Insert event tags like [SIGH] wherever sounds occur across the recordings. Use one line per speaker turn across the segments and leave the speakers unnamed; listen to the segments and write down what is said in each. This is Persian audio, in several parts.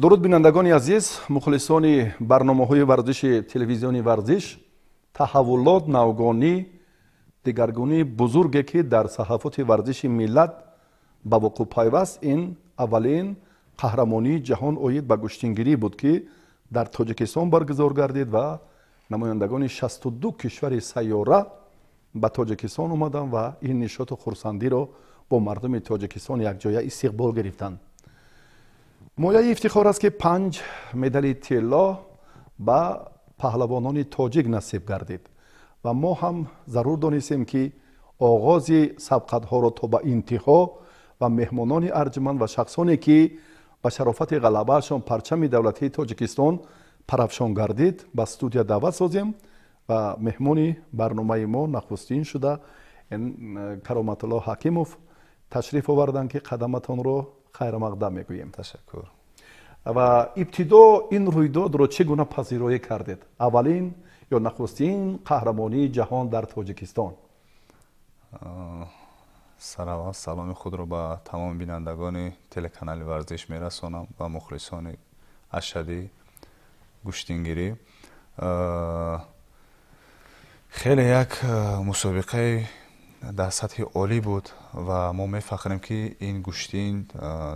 дуруд бинандагони азиз мухлисони барномаҳои варзиши телевизиони варзиш таҳаввулот навгонӣ дигаргунии бузурге ки дар саҳафоти варзиши миллат ба вуқӯъ пайваст ин аввалин қаҳрамонии ҷаҳон оид ба гӯштингирӣ буд ки дар тоҷикистон баргузор гардид ва намояндагони шастуду кишвари сайёра ба тоҷикистон омаданд ва ин нишоту хурсандиро бо мардуми тоҷикистон якҷоя истиқбол гирифтанд. Мояи ифтихор аст ки панҷ медали тилло ба паҳлавонони тоҷик насиб гардид. Ва мо ҳам зарур донистем ки оғози сабқатҳоро то ба интиҳо و مهمانان ارجمند و شخصانی که به شرافت غلبهشان پرچم دولتی تاجیکستان پرفشان گردید به استودیو دعوت سازیم و مهمون برنامه ما نخستین شده. کرامت الله حکیموف تشریف آوردن که قدمتان رو خیر
مقدم
می‌گوییم. تشکر. و ابتدا این رویداد رو چگونه پذیرایی کردید؟ اولین یا نخستین قهرمانی جهان
در تاجیکستان؟ سلام سلام خود رو به تمام بینندگان تلکانال ورزش میرسونم و مخلصان اشدی گوشتینگیری. خیلی یک مسابقه در سطح عالی بود و ما میفخریم که این گوشتین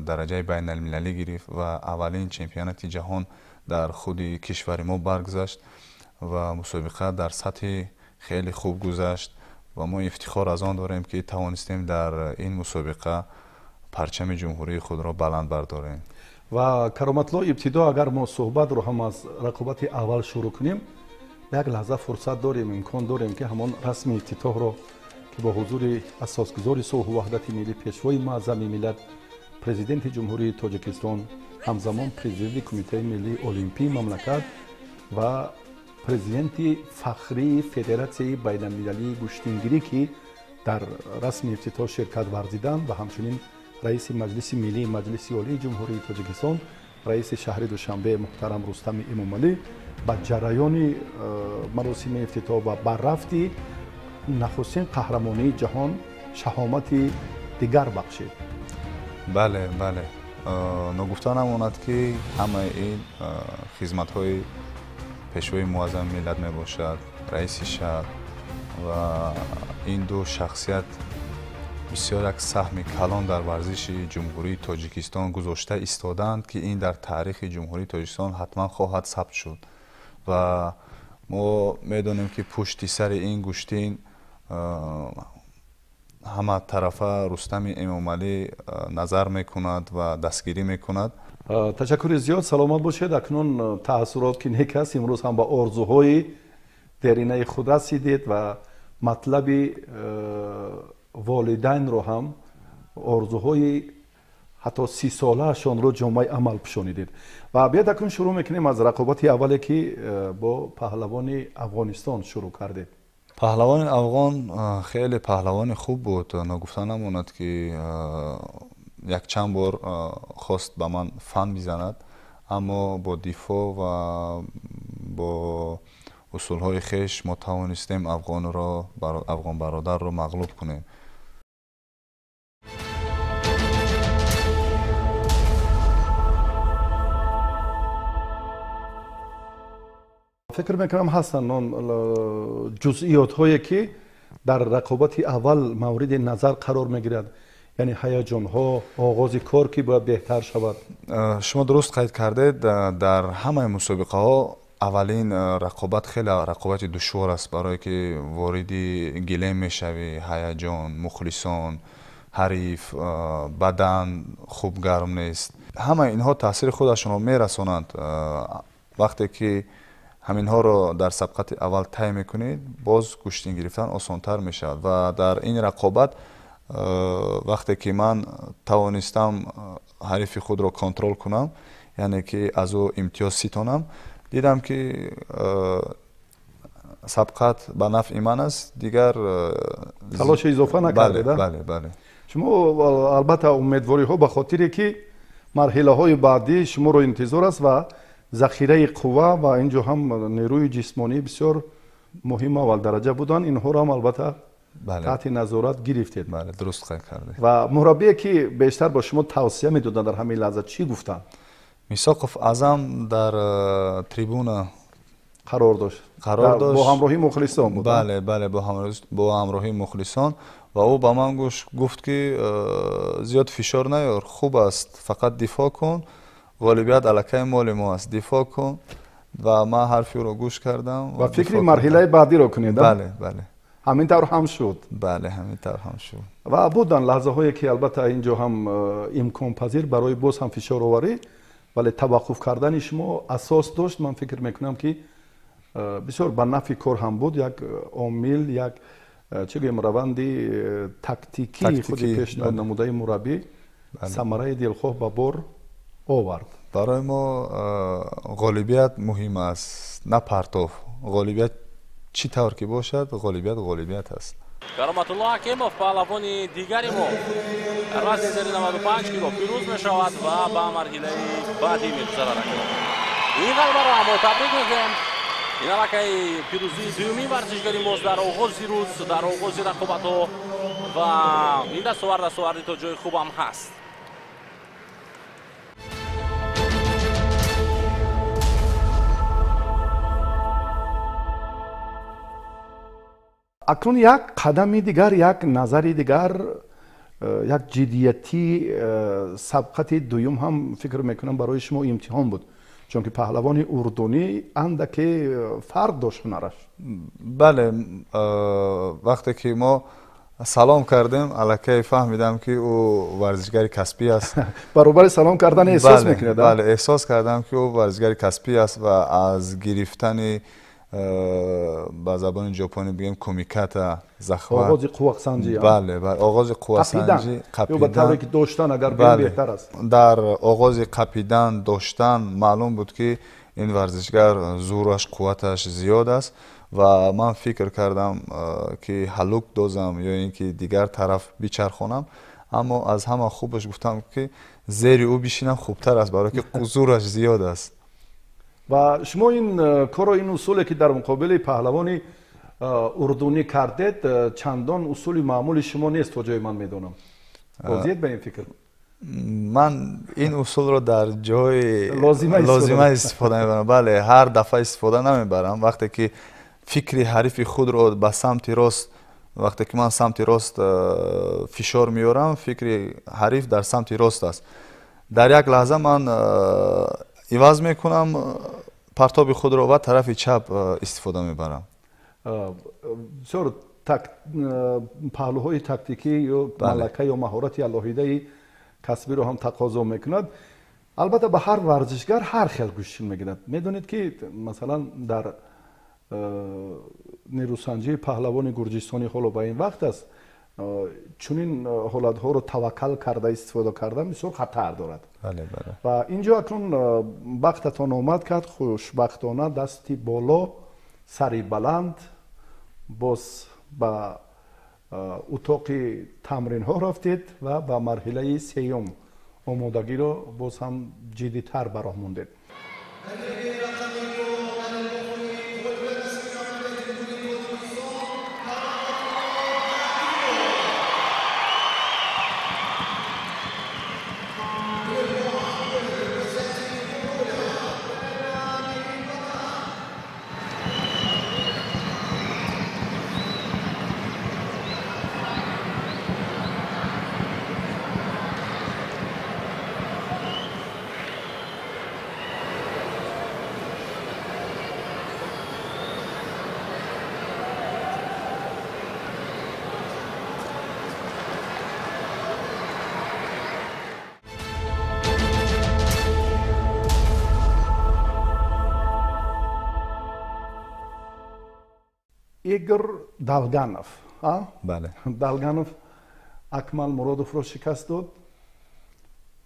درجه بین المللی گرفت و اولین چمپیونت جهان در خود کشور ما برگذشت و مسابقه در سطح خیلی خوب گذشت. сатҳи хеле хуб гузашт ва мо ифтихор аз он дорем ки тавонистем дар ин мусобиқа парчами ҷумҳурии худро баланд бардорем
ва кароматло ибтидо агар мо суҳбатро ҳам аз рақобати аввал шурӯъ кунем як лаҳза фурсат дорем имкон дорем ки ҳамон расми ифтитоҳро ки бо ҳузури асосгузори сулҳу ваҳдати миллӣ пешвои муаззами миллат президенти ҷумҳурии тоҷикистон ҳамзамон президенти кумитаи millии олимпии мамлакат ва президенти фахрии федератсияи байналмилалии гӯштингирӣ ки дар расми ифтитоҳ ширкат варзиданд ва ҳамчунин раиси маҷлиси миллии маҷлиси олии ҷумҳурии тоҷикистон раиси шаҳри душанбе муҳтарам рустами эмомалӣ ба ҷараёни э, маросими ифтитоҳ ва ба рафти нахустин қаҳрамонии ҷаҳон шаҳомати дигар бахшед.
Бале бале. Ногуфта намонад ки ҳамаи ин хизматҳои پشوی معظم ملت می باشد رئیس شهر و این دو شخصیت بسیار یک سهم کلان در ورزش جمهوری تاجیکستان گذاشته استادند که این در تاریخ جمهوری تاجیکستان حتما خواهد ثبت شد. و ما می‌دانیم که پشت سر این گوشتین همه طرفه رستم امامالی نظر می‌کند و دستگیری می‌کند.
Ташаккури зиёд саломат бошед. Акнун таассурот ки нек аст имрӯз ҳам ба орзуҳои деринаи худ расидед ва матлаби волидайнро ҳам орзуҳои ҳатто сисолаашонро ҷомаи амал пӯшонидед. Ва биед акнун шурӯъ мекунем аз рақобати аввале ки бо паҳлавони афғонистон шурӯъ кардед.
Паҳлавони афғон хеле паҳлавони хуб буд. Нагуфта намонад ки якчанд бор хост ба ман фан бизанад аммо бо дифоъ ва бо усулҳои хеш мо тавонистем афғонро афғон бародарро мағлуб кунем.
Фикр мекунам ҳастанд он ҷузъиётҳое ки дар рақобати аввал мавриди назар қарор мегирад یعنی هیجان ها آغاز کار که باید بهتر
شود؟ شما درست قید کرده در همه مسابقه ها اولین رقابت خیلی رقابت دشوار است برای که وارد گله می‌شوی هیجان مخلصان حریف بدن خوب گرم نیست. همه اینها تاثیر خودشون رو میرسونند وقتی که همینها رو در سبقت اول تای می‌کنید باز گوشتین گرفتن آسان تر می‌شود و در این رقابت вақте ки ман тавонистам э, ҳарифи худро контрол кунам яъне ки аз ӯ имтиёз ситонам дидам ки э, сабқат ба нафъи ман аст дигар
талош изофа накардед
бале бале.
Шумо албатта умедвориҳо ба хотире ки марҳилаҳои баъдӣ шуморо интизор аст ва захираи қувва ва инҷо ҳам нерӯи ҷисмонӣ бисёр муҳим аввалдараҷа буданд инҳоро ҳам албатта بله. تحت نظارت
گرفتید. بله
درست کرده و مربی که بیشتر با شما توصیه می‌دادن در همین لحظه
چی گفتن؟ میساقف اعظم
در تریبون
قرار داشت.
قرار داشت با همراهی
مخلصان بود. بله بله با همراهی با همراهی مخلصان. و او به من گوش گفت که زیاد فشار نیار خوب است فقط دفاع کن. غالبیت علاکه مال ما است دفاع کن. و
ما حرفی رو گوش کردم
و, و
فکری مرحله بعدی رو
کنید. بله بله. همین طور
هم شد. بله همین طور هم شد. و بودن لحظه هایی که البته اینجا هم امکان پذیر برای بوس هم فشار آوری ولی توقف کردن شما اساس داشت. من فکر می‌کنم که بسیار به نفع کار هم بود. یک عامل یک چه روندی تکتیکی,
تکتیکی. خود پیشنهاد بله. نموده مربی بله. ثمره دلخواه به بار آورد. برای ما غالبیت
مهم است. نه پرتوف غالبیت چی طور که
باشد؟ غالبیت غالبیت است
کرامت الله حکیموف پهلوانی دیگری ما در وزن 95 کیلو. پیروز می شود و به مرحله بعدی می گذرد این غلبه را ما تبریک می‌گویم. این علاقه پیروزی دومی ورزشگری ما در آغاز روز در آغاز رقابت و این دستاورد دستاوردی تا
جای خوبم هست. اکنون یک قدم دیگر یک نظری دیگر یک جدیتی سبقت دویم هم فکر می‌کنم برای شما امتحان بود چون که پهلوان اردنی اندکه فرق داشت
هنرش بله وقتی که ما سلام کردیم علکه فهمیدم که او ورزشگری کسبی
است برابر سلام کردن احساس
بله، می‌کنید بله احساس کردم که او ورزشگری کسبی است و از گرفتن با زبان ژاپنی
بگیم کومیکاتا
زخوا آغاز قوق
سنجی بله بله. آغاز قوق
سنجی قپیدن که داشتن اگر بله. بهتر است. در آغاز قپیدن داشتن معلوم بود که این ورزشگر زورش قوتش زیاد است و من فکر کردم که حلوک دوزم یا اینکه دیگر طرف بیچرخونم. اما از همه خوبش گفتم که زیر او بشینم
خوبتر است برای که [LAUGHS] زورش زیاد است. و شما این کار این اصول که در مقابل پهلوان اردونی کردید چندان اصول معمول شما نیست تا جای من می‌دونم.
بازید به این فکر؟ من این اصول رو در جای لازمه, لازمه استفاده می‌برم بله هر دفعه استفاده نمی‌برم. وقتی که فکری حریف خود رو به سمت راست وقتی که من سمت راست فشار میارم فکری حریف در سمت راست است. در یک لحظه من عوض می‌کنم پرتاب خود
را و طرف چپ استفاده می‌برم. بسیار تک... پهلوهای تکتیکی یا بله. ملکه یا مهارت الهیده کسبی رو هم تقاضا می‌کند. البته به هر ورزشگر هر خیل گوشتین می‌گیرد. می‌دونید که مثلا در نیروسنجی پهلوان گرجستانی حالا به این وقت است. Чунин ҳолатҳоро таваккал карда истифода кардан бисёр хатар дорад. Ва инҷо акнун вақтатон омад кард хушбахтона дасти боло сари баланд боз ба утоқи тамринҳо рафтед ва ба марҳилаи сеюм омодагиро боз ҳам ҷиддитар бароҳ мондед игор далганов
бале. [LAUGHS]
Далганов акмал муродовро шикаст дод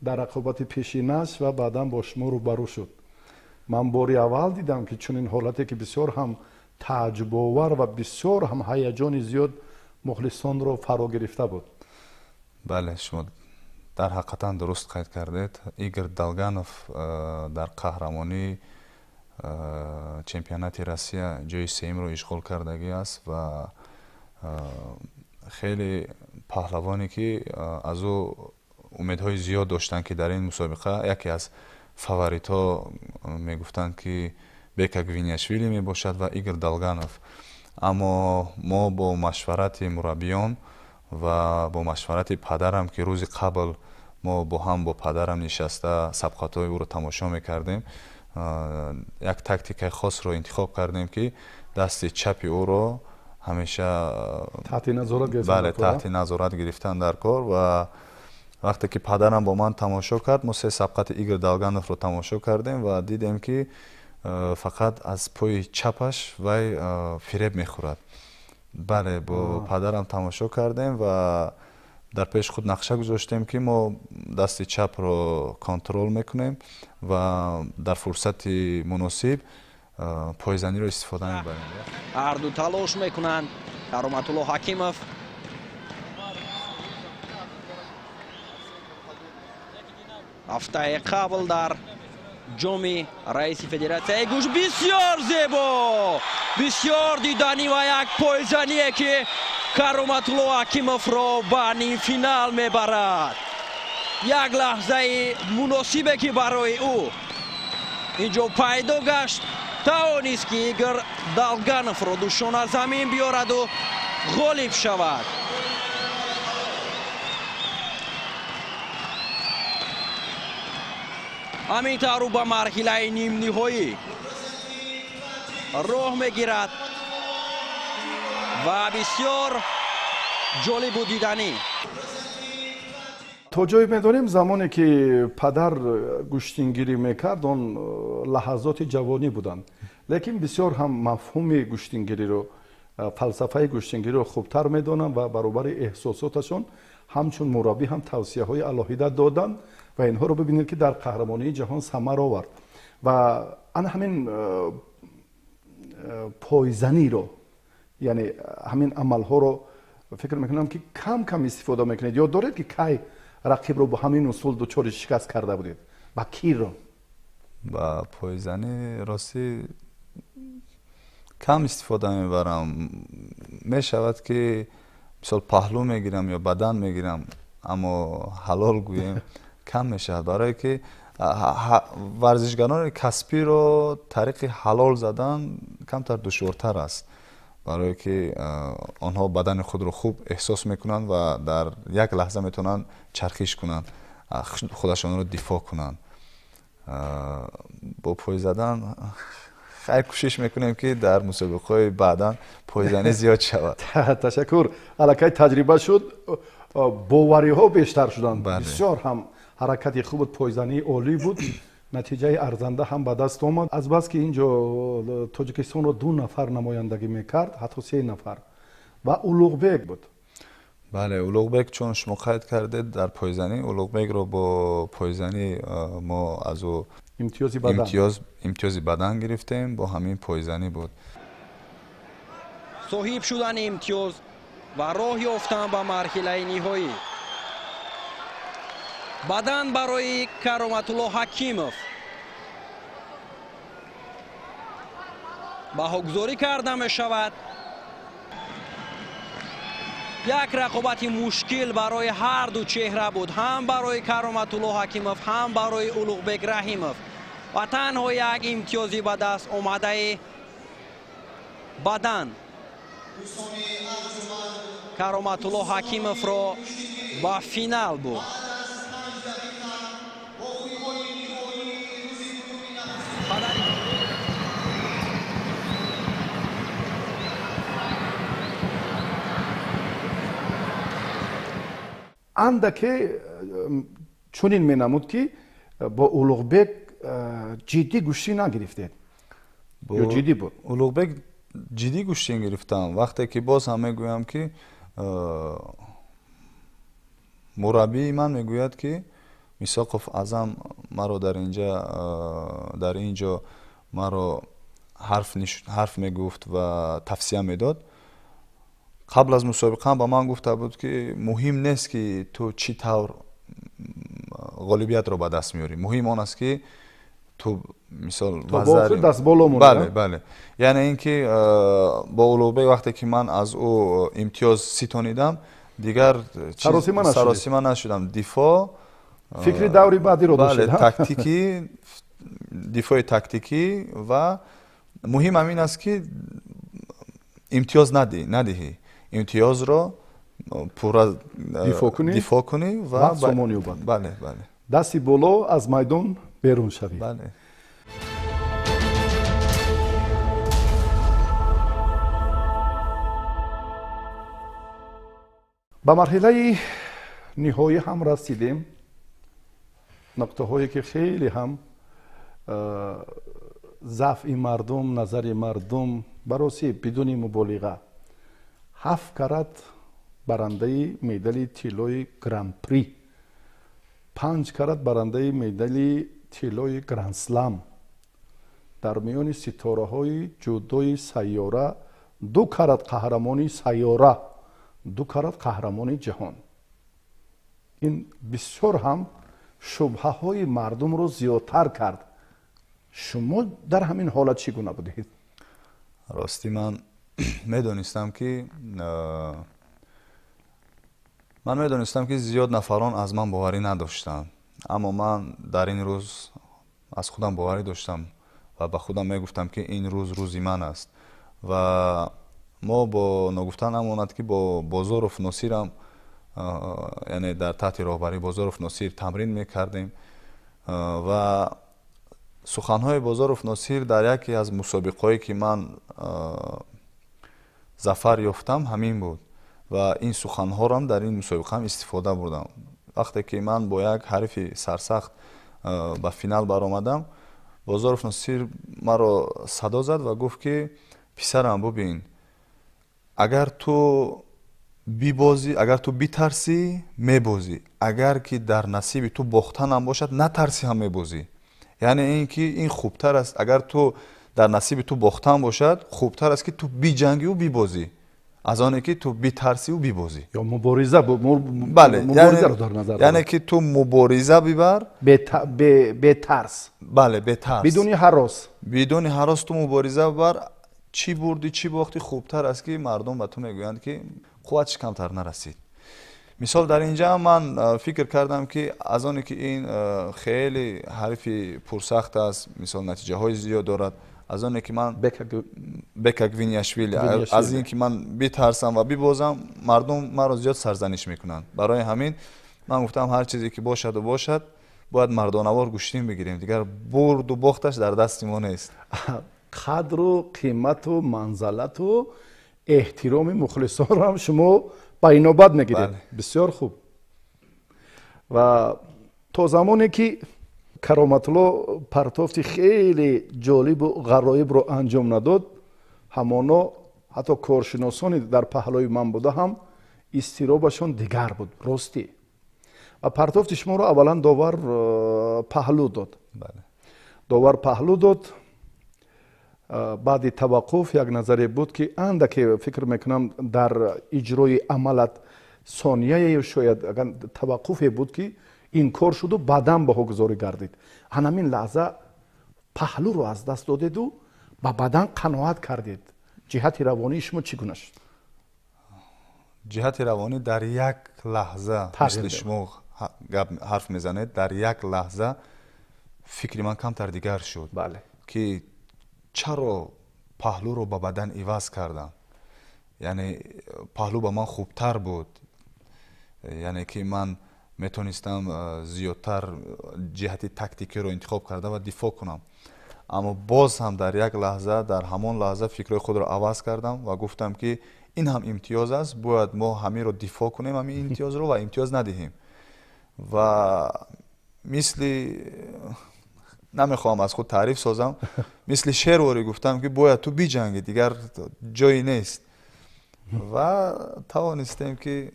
дар рақобати пешинаш ва баъдан бо шумо рӯбарӯ шуд. Ман бори аввал дидам ки чунин ҳолате ки бисёр ҳам таъҷҷубовар ва бисёр ҳам ҳаяҷони зиёд мухлисонро фаро гирифта буд.
Бале шумо дар ҳақиқатан дуруст қайд кардед. Игор далганов э, дар қаҳрамонӣ э, чемпионати россия ҷои сеюмро ишғол кардагӣ аст ва хеле паҳлавоне ки аз ӯ умедҳои зиёд доштанд ки дар ин мусобиқа яке аз фаворитҳо мегуфтанд ки бека гвиняшвили мебошад ва игор далганов аммо мо бо машварати мураббиён ва бо машварати падарам ки рӯзи қабл мо бо ҳам бо падарам нишаста сабқатҳои ӯро тамошо мекардем як тактикаи хосро интихоб кардем ки дасти чапи ӯро ҳамеша бале таҳти назорат гирифтан дар кор ва вақте ки падарам бо ман тамошо кард мо се сабқати игор далгановро тамошо кардем ва дидем ки фақат аз пои чапаш вай фиреб мехӯрад. Бале бо падарам тамошо кардем ва дар пеши худ нақша гузоштем ки мо дасти чапро контрол мекунем ва дар фурсати муносиб пойзаниро истифода мебарем.
Ҳарду талош мекунанд. Кароматулло ҳакимов. Ҳафтаи қабл дар ҷоми раиси федератсияи гӯш. Бисёр зебо! Бисёр диданӣ ва як пойзание ки кароматулло ҳакимовро ба нимфинал мебарад як лаҳзаи муносибе ки барои ӯ. Инҷо пайдо гашт тавонист ки игор далгановро душона замин биёраду ғолиб шавад. Ҳамин тавру ба марҳилаи нимниҳоӣ. Роҳ мегирад ва бисёр ҷолибу диданӣ.
То ҷое медонем замоне ки падар гӯштингирӣ мекард он лаҳазоти ҷавонӣ буданд. Лекин бисёр ҳам мафҳуми гӯштингириро фалсафаи гӯштингириро хубтар медонанд ва баробари эҳсосоташон ҳамчун мураббӣ ҳам тавсияҳои алоҳида доданд ва инҳоро бибинед ки дар қаҳрамонии ҷаҳон самар овард. Ва ана ҳамин یعنی همین عمل ها رو فکر می‌کنم که کم کم استفاده می‌کنید. یا دارید که کی رقیب رو با همین اصول دچار شکست کرده بودید؟ با کی
رو؟ با پویزن راستی کم استفاده می‌برم. می‌شود که مثال پهلو می‌گیرم یا بدن می‌گیرم اما حلال گوییم کم میشه برای که ورزشگران کسبی رو طریق حلال زدن کمتر دشوارتر است. برای که آنها بدن خود رو خوب احساس می‌کنند و در یک لحظه می‌تونند چرخیش کنند خودشان رو دفاع کنند با پای زدن خیلی کوشش می‌کنیم که در مسابقه
های بعدا پایزنی زیاد شود. [LAUGHS] تشکر. علاکه تجربه شد. باوری ها بیشتر شدند. بله. بسیار هم حرکت خوب پایزنی اولی بود. نتیجه ارزنده هم به دست آمد. از بس که اینجا تاجیکستان رو دو نفر
نمایندگی می‌کرد حتی سه نفر. و اولوغبک بود. بله اولوغبک چون شما قید کرده در پایزنی اولوغبک رو با پایزنی ما
از او امتیازی بدن. امتیاز بدن گرفتیم با همین
پایزنی بود.
صاحب شدن امتیاز و راه یافتن به مرحله نهایی. Бадан барои кароматулло ҳакимов. Баҳогузорӣ карда мешавад. Як рақобати мушкил барои ҳарду чеҳра буд. Ҳам барои кароматулло ҳакимов ҳам барои улуғбек раҳимов. Ва танҳо як имтиёзи ба даст омадаи бадан кароматулло ҳакимовро ба финал буд
андаке чунин менамуд ки бо улуғбек ҷиддӣ гӯштӣ нагирифтед ё ҷиддӣ буд
улуғбек ҷиддӣ гӯштӣ гирифтам вақте ки боз ҳам мегӯям ки мураббии ман мегӯяд ки мисоқов азам маро дар инҷа дар ин ҷо маро ҳарф мегуфт ва тавсия медод قبل از مسابقه به من گفته بود که مهم نیست که تو چی طور غالبیت رو به دست میاری. مهم آن است که تو مثال تو دست بالا بله بله. یعنی اینکه با اولوبه وقتی که من از او امتیاز سیتونیدم دیگر
سراسی من نشدم.
دفاع فکری دوری بعدی رو بله تاکتیکی دفاع تاکتیکی و مهم همین است که امتیاز ندی ندهی. Имтиёзро пурра дифоъ кунӣ? ва
сомон ёбад. Дасти боло аз майдон берун шавӣ ба марҳилаи ниҳоӣ ҳам расидем. Нуқтаҳое ки хеле ҳам зафъи мардум назари мардум бароси бидуни муболиға ҳафт карат барандаи медали тиллои гран-при панҷ карат барандаи медали тиллои грандслам дар миёни ситораҳои ҷудои сайёра ду карат қаҳрамони сайёра ду карат қаҳрамони ҷаҳон. Ин бисёр ҳам шубҳаҳои мардумро зиёдтар кард. Шумо дар ҳамин ҳолат чӣ гуна будед?
Ростӣ ман [CLEARS THROAT] می‌دانستم که من می‌دانستم که زیاد نفران از من باوری نداشتند اما من در این روز از خودم باوری داشتم و به خودم می‌گفتم که این روز روزی من است. و ما با نگفتن امانت که با بازاروف نصیرم یعنی در تحت راهبری بازاروف نصیر تمرین می‌کردیم. و سخنهای بازاروف نصیر در یکی از مسابقه هایی که من зафар ёфтам ҳамин буд ва ин суханҳоам дар ин мусобиқаам истифода бурдам вақте ки ман бо як ҳарфи сарсахт ба финал баромадам бозоров носир маро садо зад ва гуфт ки писарам бубин агар ту бибозӣ агар ту битарсӣ мебозӣ агар ки дар насиби ту бохтанам бошад натарсӣ ҳам мебозӣ яъне ин ки ин хубтар аст агар ту در نصیب تو باختن باشد خوبتر است که تو بی جنگی و بی بازی. از آنه که
تو بی
ترسی و بی بازی. یا مبارزه
ب...
مر... بله
مبارزه یعنی...
رو در نظر یعنی که تو مبارزه ببر بی ت... به... به ترس. بله به ترس. بدون حراس. بدون حراس تو مبارزه ببر چی بردی چی باختی؟ خوبتر است که مردم به تو می‌گویند که قوتش کمتر نرسید. مثال در اینجا من فکر کردم که از آنی که این خیلی حرفی پرسخت است مثال نتیجه های زیاد دارد. از اونه که من بکا گوینیاشویلی. از این که من بیترسم و ببازم مردم مرا زیاد سرزنش می‌کنن. برای
همین من گفتم هر چیزی که باشد و باشد باید مردانوار گوشتیم بگیریم. دیگر برد
و باختش در دست ما نیست.
[LAUGHS] قدر و قیمت و منزلت و احترام مخلصان رو هم شما به اینابت می‌گیرید بله. بسیار خوب. و تو زمانی که кароматулло партофти хеле ҷолибу ғароибро анҷом надод ҳамоно ҳатто коршиносони дар паҳлои ман буда ҳам изтиробашон дигар буд ростӣ ва партофти шуморо аввалан довар э, паҳлӯ дод довар паҳлӯ дод баъди таваққуф як назаре буд ки андаке фикр мекунам дар иҷрои амалат сонияе шояд таваққуфе буд ки این کار شد و بعدا به گذاری گردید. همین لحظه پهلو رو از دست دادید و با بدن قناعت کردید. جهت روانی
شما چگونه شد؟ جهت روانی در یک لحظه مثل شما حرف می‌زنید در یک لحظه فکر من کمتر دیگر شد. بله. که چرا پهلو رو به بدن ایواز کردم؟ یعنی پهلو به من خوبتر بود. یعنی که من метонистам э, зиёдтар ҷиҳати тактикиро интихоб карда ва дифоъ кунам аммо боз ҳам дар як лаҳза дар ҳамон лаҳза фикрҳои худро аваз кардам ва гуфтам ки ин ҳам имтиёз аст бояд мо ҳамеро дифоъ кунем ҳамин имтиёзро ва имтиёз надиҳем ва мисли намехоҳам аз худ таъриф созам мисли шерворӣ гуфтам ки бояд ту биҷангӣ дигар ҷое нест ва тавонистем ки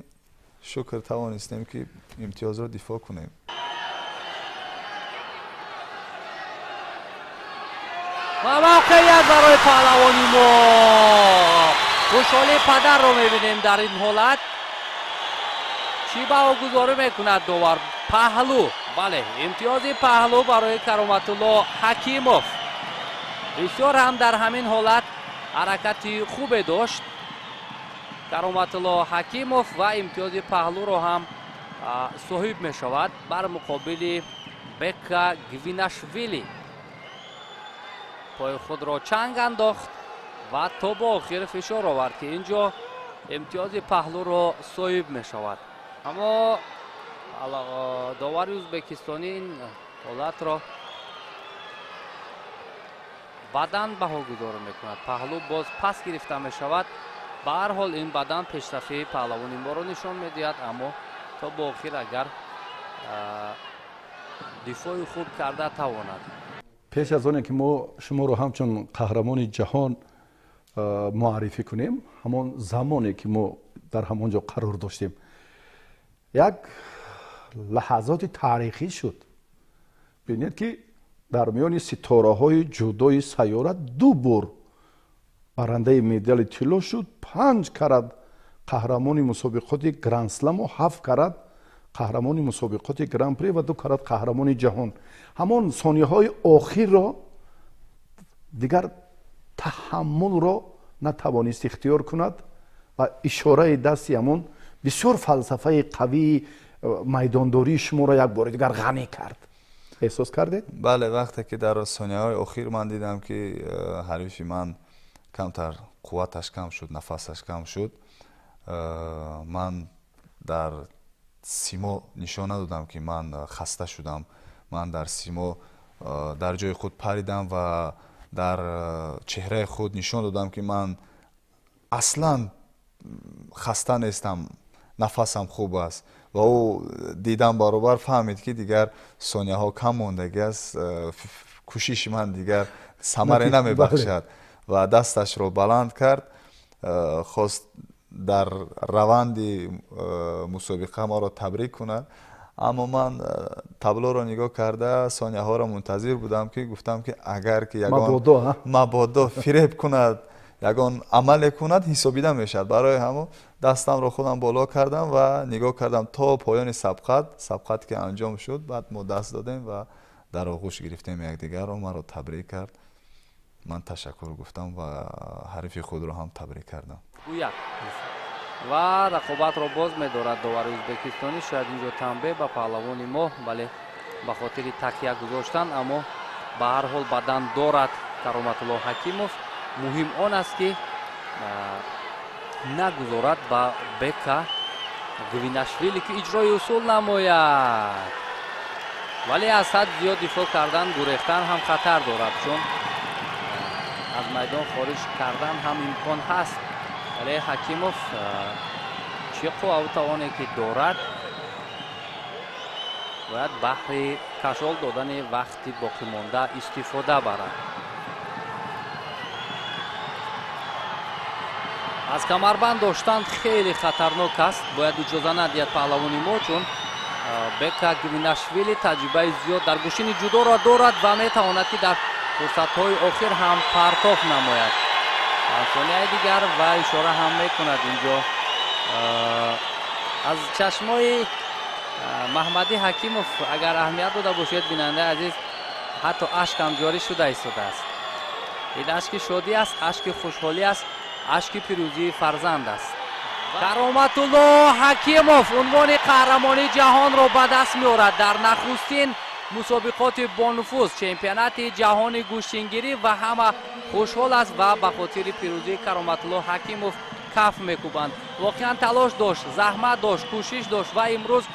шукр тавонистем ки имтиёзро дифоъ кунем.
Ва мавқеият барои паҳлавони мо. Хушҳолии падарро мебинем дар ин ҳолат. Чӣ баҳогузорӣ мекунад довар? Паҳлу бале имтиёзи паҳлу барои кароматулло ҳакимов. Бисёр ҳам дар ҳамин ҳолат ҳаракати хубе дошт кароматулло ҳакимов ва имтиёзи паҳлуро ҳам соҳиб мешавад бар муқобили бека гвинашвили пои худро чанг андохт ва то бо охир фишор овард ки ин ҷо имтиёзи паҳлуро соҳиб мешавад аммо довари ӯзбекистонӣ ин ҳолатро бадан баҳогузорӣ мекунад паҳлӯ боз пас гирифта мешавад ба ҳар ҳол ин бадан пешрафии паҳлавони моро нишон медиҳад аммо то бо охир агар дифои хуб карда тавонад.
Пеш аз оне ки мо шуморо ҳамчун қаҳрамони ҷаҳон муаррифӣ кунем ҳамон замоне ки мо дар ҳамон ҷо қарор доштем. Як лаҳазоти таърихӣ шуд. Бинед ки дар миёни ситораҳои ҷудои сайёра ду бор барандаи медали тилло шуд панҷ карат қаҳрамони мусобиқоти грандсламу ҳафт карат қаҳрамони мусобиқоти гран-при ва ду карат қаҳрамони ҷаҳон. Ҳамон сонияҳои охирро дигар таҳаммулро натавонист ихтиёр кунад ва ишораи дасти ҳамон бисёр фалсафаи қавии э, майдондории шуморо як бори дигар ғанӣ кард. Эҳсос кардед?
Бале вақте ки дар сонияҳои охир ман дидам ки э, ҳарифи ман камтар қувваташ кам шуд нафасаш кам шуд э, ман дар симо нишон надодам ки ман э, хаста шудам ман дар симо э, дар ҷои худ паридам ва дар э, чеҳраи худ нишон додам ки ман аслан хаста нестам нафасам хуб аст ва ӯ дидам баробар фаҳмид ки дигар сонияҳо кам мондагӣ аст кӯшиши ман дигар самаре намебахшад و دستش رو بلند کرد خواست در روند مسابقه ما رو تبریک کند. اما من تبلو رو نگاه کرده ثانیه ها رو منتظر بودم که گفتم که اگر که یگان مبادا فریب کند یگان عمل کند حسابیده می‌شد. برای همو دستم رو خودم بالا کردم و نگاه کردم تا پایان سبقت سبقت که انجام شد. بعد ما دست دادیم و در آغوش گرفتیم. یکدیگر من رو تبریک کرد. Ман ташаккур гуфтам ва ҳарифи худро ҳам табрик кардам.
Ва рақобатро боз медорад. Довари ӯзбекистонӣ шояд инҷо танбе ба паҳлавони мо бале ба хотири такя гузоштан аммо ба ҳар ҳол бадан дорад. Кароматулло ҳакимов муҳим он аст ки нагузорад ба бека гвинашвили ки иҷрои усул намояд. Вале аз ҳад зиёд дифоъ кардан гурехтан ҳам хатар дорад чун аз майдон хориҷ кардан ҳам имкон ҳаст. Вале ҳакимов чӣ қувватавоне ки дорад? Бояд баҳри кашол додани вақти боқимонда истифода барад. Аз камарбанд доштан хеле хатарнок аст. Бояд иҷоза надиҳад паҳлавони мо чун бека гвинашвили таҷрибаи зиёд дар гӯшини ҷудоро дорад ва метавонад ки дар фурсатҳои охир ҳам партоф намояд. Сонияи дигар ва ишора ҳам мекунад инҷо. Аз чашмои маҳмади ҳакимов агар аҳамият дода бошед бинандаи азиз ҳатто ашкам ҷорӣ шуда истодааст. Ин ашки шодӣ аст ашки хушҳолӣ аст ашки пирӯзии фарзанд аст. Кароматулло ҳакимов унвони қаҳрамонии ҷаҳонро ба даст меорад. Дар нахустин мусобиқоти бонуфуз чемпионати ҷаҳони гӯштингирӣ ва ҳама хушҳол аст ва ба хотири пирӯзии кароматулло ҳакимов каф мекӯбанд. Воқеан талош дошт заҳмат дошт кӯшиш дошт ва имрӯз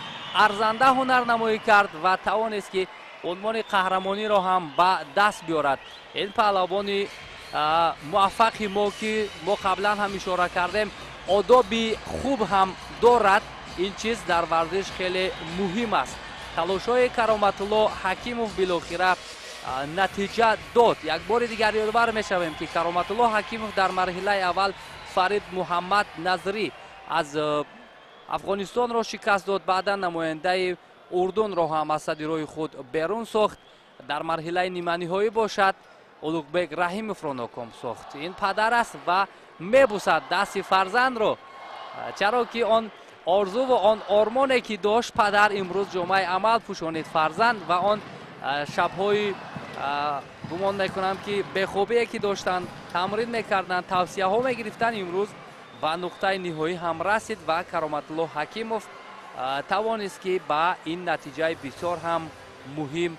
арзанда ҳунарнамоӣ кард ва тавонест ки унвони қаҳрамониро ҳам ба даст биёрад. Ин паҳлавони муваффақи мо ки мо қаблан ҳам ишора кардем одоби хуб ҳам дорад. Ин чиз дар варзиш хеле муҳим аст талошҳои кароматулло ҳакимов билохира натиҷа дод. Як бори дигар ёдовар мешавем ки кароматулло ҳакимов дар марҳилаи аввал фарид муҳаммад назрӣ аз афғонистонро шикаст дод. Баъдан намояндаи урдунро ҳам аз садирои худ берун сохт. Дар марҳилаи ниманиҳоӣ бошад. Улуғбек раҳимовро ноком сохт. Ин падар аст ва мебусад дасти фарзандро. Чаро ки он орзуву он ормоне ки дошт падар имрӯз ҷомаи амал пӯшонид фарзанд ва он шабҳои гумон мекунам ки бехобие ки доштанд тамрин мекарданд тавсияҳо мегирифтанд имрӯз ба нуқтаи ниҳоӣ ҳам расид ва кароматулло ҳакимов тавонист ки ба ин натиҷаи бисёр ҳам муҳим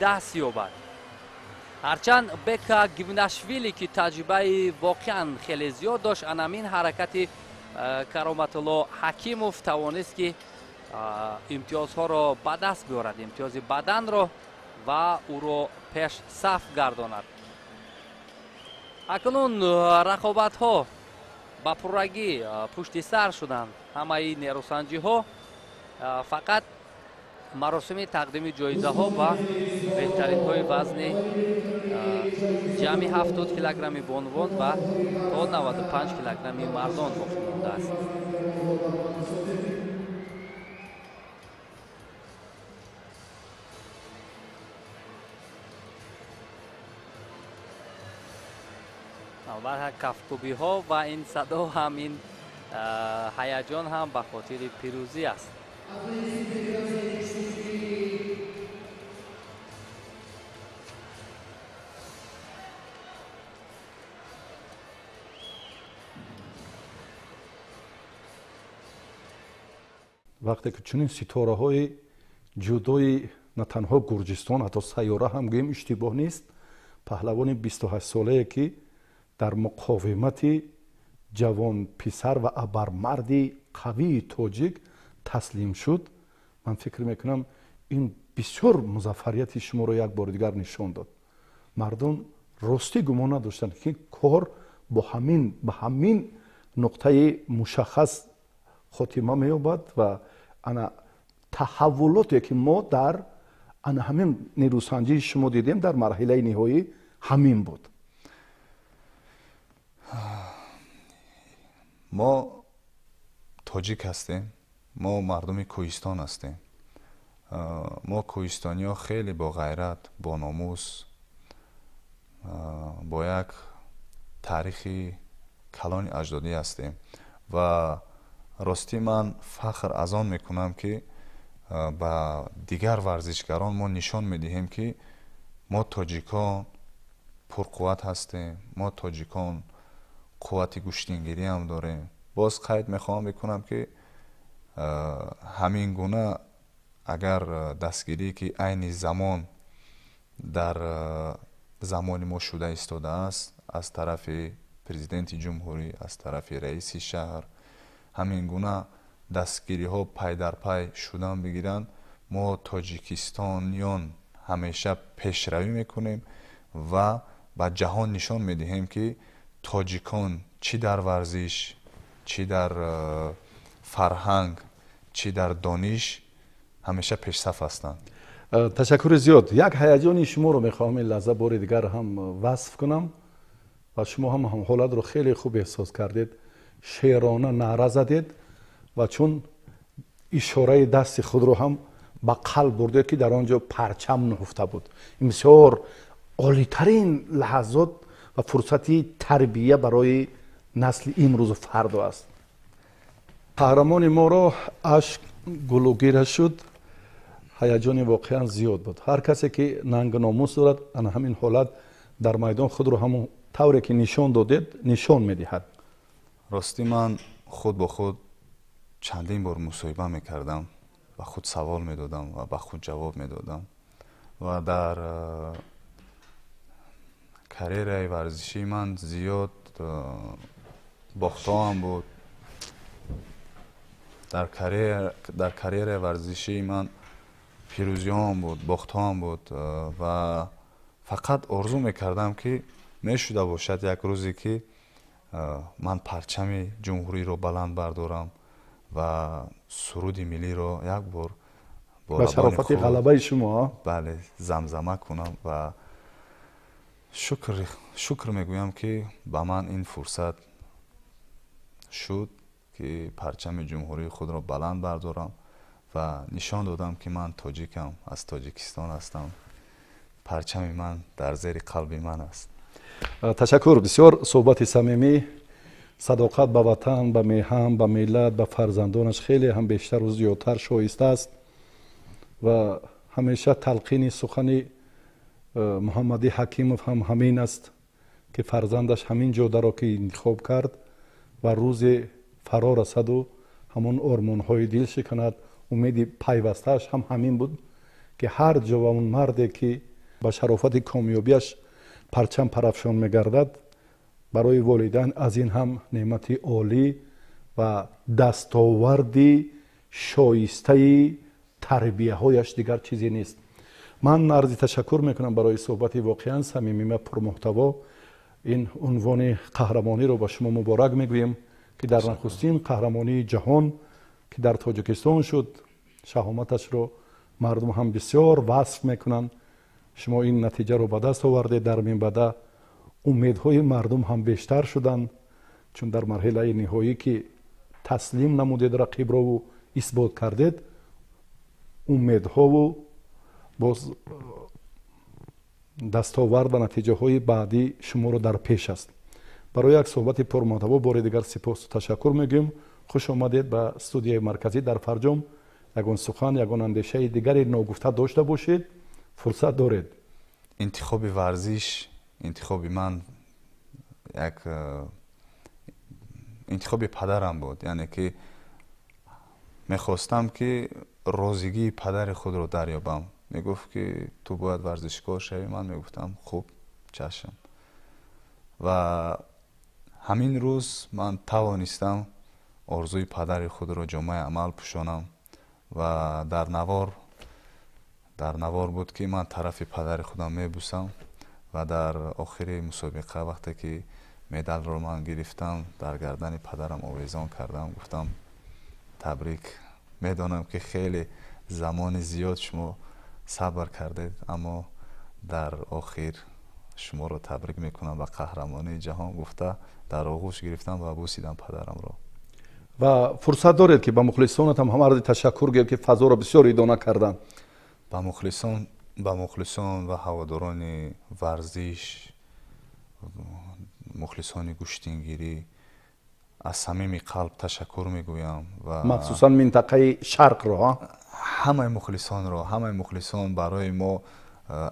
даст ёбад. Ҳарчанд бека гивнашвили ки таҷрибаи воқеан хеле зиёд дошт анамин ҳаракати кароматулло ҳакимов тавонист ки имтиёзҳоро ба даст биёрад. Имтиёзи баданро ва ӯро пеш саф гардонад. Акнун рақобатҳо ба пуррагӣ пушти сар шуданд. Ҳамаи нерусанҷиҳо фақат маросими тақдими ҷоизаҳо ба беҳтаринҳои вазни ҷамъи 70 килограмми бонвон ва то 95 килограмми мардон боқӣ мондааст кафкубиҳо ва ин садо ҳам ин ҳаяҷон ҳам ба хотири пирӯзӣ аст
вақте ки чунин ситораҳои ҷудои на танҳо гурҷистон ҳатто сайёра ҳам гӯем иштибоҳ нест паҳлавони бисту ҳаштсолае ки дар муқовимати ҷавон писар ва абармарди қавии тоҷик تسلیم شد من فکر می‌کنم این بسیار مزفریت شما رو یک بار دیگر نشون داد. مردم راستی گمان نداشتند که کار با همین به همین نقطه مشخص خاتمه مییابد و انا تحولاتی که ما در انا همین نیروسنجی شما دیدیم در مرحله نهایی همین
بود. ما تاجیک هستیم. ما مردم کوهستان هستیم. ما کوهستانی ها خیلی با غیرت با ناموس با یک تاریخی کلان اجدادی هستیم. و راستی من فخر از آن می‌کنم که با دیگر ورزشگران ما نشان می‌دهیم که ما تاجیکان پرقوت هستیم. ما تاجیکان قوت گوشتینگیری هم داریم. باز قید می‌خوام بکنم که ҳамин гуна агар дастгирӣ ки айни замон дар замони мо шуда истодааст аз тарафи президенти ҷумҳурӣ аз тарафи раиси шаҳр ҳамин гуна дастгириҳо пай дар пай шудан бигиранд мо тоҷикистониён ҳамеша пешравӣ мекунем ва ба ҷаҳон нишон медиҳем ки тоҷикон чӣ дар варзиш чӣ дар فرهنگ چی در دانش همیشه پیش صف هستند.
تشکر زیاد. یک هیجانی شما رو می‌خوام این لحظه بار دیگر هم وصف کنم و شما هم هم حالت رو خیلی خوب احساس کردید شعرانه نعره زدید و چون اشاره دست خود رو هم به قلب بردید که در آنجا پرچم نهفته بود. این بسیار عالیترین لحظات و فرصتی تربیه برای نسل امروز و فردا است. Қаҳрамони моро ашк гулугира шуд ҳаяҷони воқеан зиёд буд ҳар касе ки нангу номус дорад ана ҳамин ҳолат дар майдон худро ҳамон тавре ки нишон додед нишон медиҳад
ростӣ ман худ бо худ чандин бор мусоҳиба мекардам ба худ савол медодам ва ба худ ҷавоб медодам ва дар карьераи варзишии ман зиёд бохтоам буд در کریر, در کریر ورزشی من پیروزی هام بود باخت هم بود و فقط ارزو می‌کردم که می‌شده باشد یک روزی که من پرچم جمهوری رو بلند بردارم و سرود
ملی رو یک بار
با شرافت غلبه شما. بله زمزمه کنم و شکر, شکر می‌گویم که به من این فرصت شد. که پرچم جمهوری خود را بلند بردارم و نشان دادم که من تاجیکم از تاجیکستان هستم. پرچم من
در زیر قلب من است. تشکر. بسیار صحبت صمیمی. صداقت به وطن به میهم به ملت به فرزندانش خیلی هم بیشتر و زیادتر شایسته است. و همیشه تلقین سخن محمدی حکیموف هم همین است که فرزندش همین جو را که انتخاب کرد و روز фаро расаду ҳамон ормонҳои дил шиканад умеди пайвастааш ҳам ҳамин буд ки ҳар ҷавонмарде ки ба шарофати комёбиаш парчам парафшон мегардад барои волидайн аз ин ҳам неъмати олӣ ва дастоварди шоистаи тарбияҳояш дигар чизе нест. Ман арзи ташаккур мекунам барои суҳбати воқеан самимӣ ва пурмуҳтаво. Ин унвони қаҳрамониро ба шумо муборак мегӯем ки дар нахустин қаҳрамонии ҷаҳон ки дар тоҷикистон шуд шаҳоматашро мардум ҳам бисёр васф мекунанд. Шумо ин натиҷаро ба даст овардед дар минбаъда умедҳои мардум ҳам бештар шуданд чун дар марҳилаи ниҳоӣ ки таслим намудед рақиброву исбот кардед умедҳову боз дастовард ва натиҷаҳои баъдӣ шуморо дар пеш аст барои як суҳбати пурматаво бори дигар сипосу ташаккур мегӯем. Хуш омадед ба студияи марказӣ дар фарҷом ягон сухан ягон андешаи дигаре ногуфта дошта бошед. Фурсат доред.
Интихоби варзиш интихоби ман як э, интихоби падарам буд. Яъне ки мехостам ки розигии падари худро дарёбам. Мегуфт ки ту бояд варзишкор шавӣ? Ман мегуфтам хуб чашм. Ва همین روز من توانستم آرزوی پدر خود را جامعه عمل پوشانم و در نوار در نوار بود که من طرف پدر خودم میبوسم و در آخر مسابقه وقتی که مدال رو من گرفتم در گردن پدرم آویزان کردم گفتم تبریک. می‌دونم که خیلی زمان زیاد شما صبر کردید اما در آخر شما رو تبریک می‌کنم به قهرمانی جهان گفته در آغوش گرفتم
و بوسیدم پدرم را. و فرصت دارید که به مخلصانت هم همه عرض تشکر گیرید
که فضا را بسیار ایدانه کردن. به مخلصان به مخلصان و هواداران ورزش مخلصان گوشتینگیری
از صمیم قلب
تشکر می‌گویم و مخصوصا منطقه شرق را همه مخلصان را همه مخلصان برای ما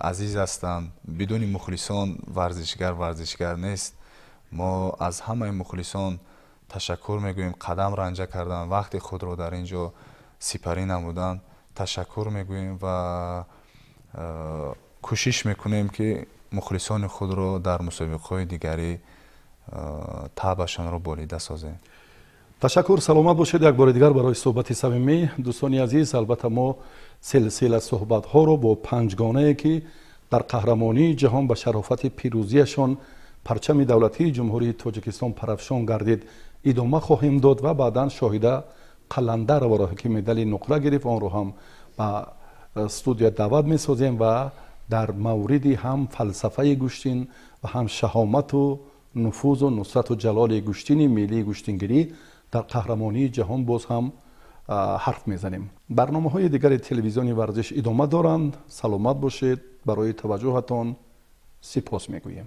عزیز هستند بدون مخلصان ورزشگر ورزشگر نیست. ما از همه مخلصان تشکر می‌گوییم. قدم رنجه کردن. وقت خود رو در اینجا سپری نمودن تشکر می‌گوییم و کوشش می‌کنیم که
مخلصان خود رو در مسابقه های دیگری تابشان رو بولیده سازیم. تشکر. سلامت باشید. یک بار دیگر برای صحبت صمیمی. دوستان عزیز البته ما سلسله صحبت ها رو با پنجگانه که در قهرمانی جهان به شرافت پیروزیشان парчами давлатии ҷумҳурии тоҷикистон парафшон гардид. Идома хоҳем дод ва баъдан шоҳида қаландароро ки медали нуқра гирифт. Онро ҳам ба э, студия даъват месозем ва дар мавриди ҳам фалсафаи гӯштин ва ҳам шаҳомату нуфузу нусрату ҷалоли гӯштини миллии гӯштингирӣ дар қаҳрамонии ҷаҳон боз ҳам ҳарф мезанем. Барномаҳои дигари телевизиони варзиш идома доранд. Саломат бошед. Барои таваҷҷӯҳатон сипос мегӯем